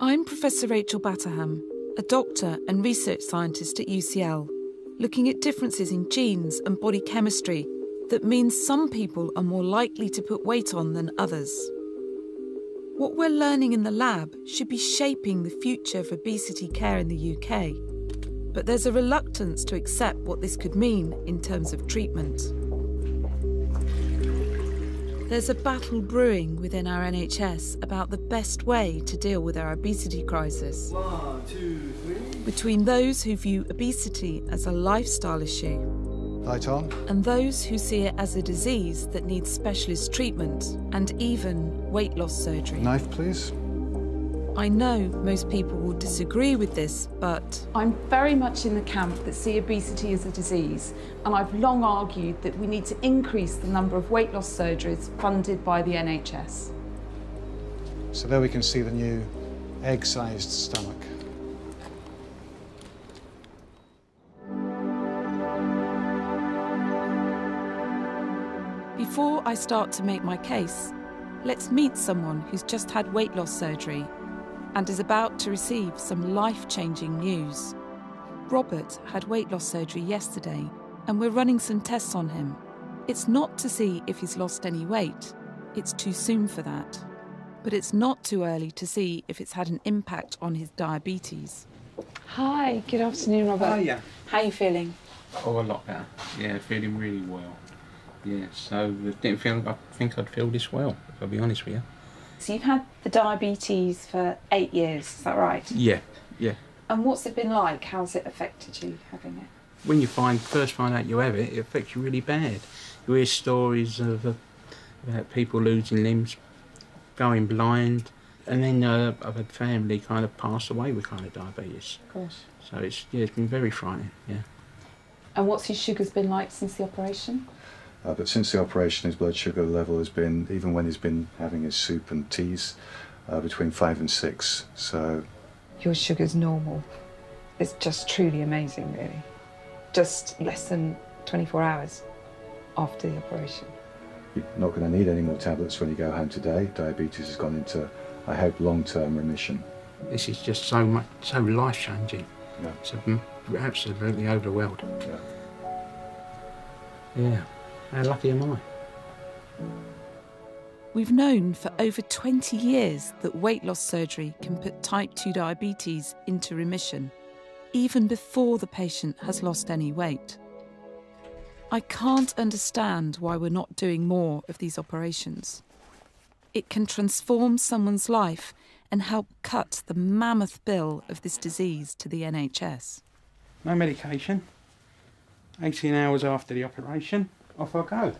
I'm Professor Rachel Batterham, a doctor and research scientist at UCL, looking at differences in genes and body chemistry that means some people are more likely to put weight on than others. What we're learning in the lab should be shaping the future of obesity care in the UK. But there's a reluctance to accept what this could mean in terms of treatment. There's a battle brewing within our NHS about the best way to deal with our obesity crisis. One, two, three. Between those who view obesity as a lifestyle issue Light on. and those who see it as a disease that needs specialist treatment and even weight loss surgery. Knife, please. I know most people will disagree with this, but I'm very much in the camp that see obesity as a disease, and I've long argued that we need to increase the number of weight loss surgeries funded by the NHS. So there we can see the new egg-sized stomach. before I start to make my case, let's meet someone who's just had weight loss surgery and is about to receive some life changing news. Robert had weight loss surgery yesterday, and we're running some tests on him. It's not to see if he's lost any weight, it's too soon for that. But it's not too early to see if it's had an impact on his diabetes. Hi, good afternoon, Robert. Hiya. How are you feeling? Oh, a lot better. Yeah, feeling really well. Yeah, so I didn't feel. I think I'd feel this well. If I'll be honest with you. So you've had the diabetes for eight years, is that right? Yeah, yeah. And what's it been like? How's it affected you having it? When you find first find out you have it, it affects you really bad. You hear stories of uh, about people losing limbs, going blind, and then uh, I've had family kind of pass away with kind of diabetes. Gosh. So it's yeah, it's been very frightening. Yeah. And what's his sugars been like since the operation? Uh, but since the operation, his blood sugar level has been, even when he's been having his soup and teas, uh, between five and six. So Your sugar's normal. It's just truly amazing, really. Just less than 24 hours after the operation. you're not going to need any more tablets when you go home today. Diabetes has gone into, I hope, long-term remission. This is just so much, so life changing. Yeah. It's absolutely overwhelmed. Yeah. Yeah. How lucky am I? We've known for over 20 years that weight loss surgery can put type 2 diabetes into remission, even before the patient has lost any weight. I can't understand why we're not doing more of these operations. It can transform someone's life and help cut the mammoth bill of this disease to the NHS. No medication. 18 hours after the operation, off I go.